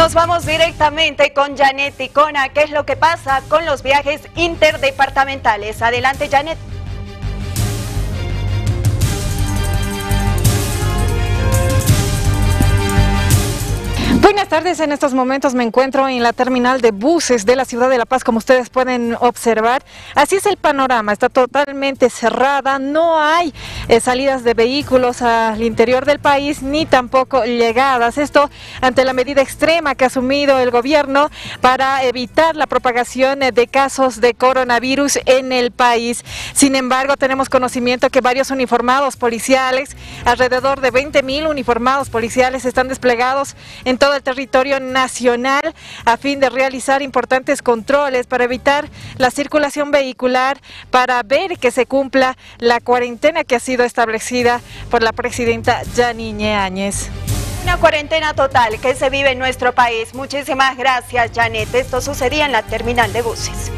Nos vamos directamente con Janet Ticona. ¿Qué es lo que pasa con los viajes interdepartamentales? Adelante, Janet. Buenas tardes, en estos momentos me encuentro en la terminal de buses de la ciudad de La Paz, como ustedes pueden observar. Así es el panorama, está totalmente cerrada, no hay eh, salidas de vehículos al interior del país ni tampoco llegadas. Esto ante la medida extrema que ha asumido el gobierno para evitar la propagación de casos de coronavirus en el país. Sin embargo, tenemos conocimiento que varios uniformados policiales, alrededor de 20 mil uniformados policiales están desplegados en todo el territorio nacional a fin de realizar importantes controles para evitar la circulación vehicular, para ver que se cumpla la cuarentena que ha sido establecida por la presidenta Janine Áñez. Una cuarentena total que se vive en nuestro país. Muchísimas gracias, Janet. Esto sucedía en la terminal de buses.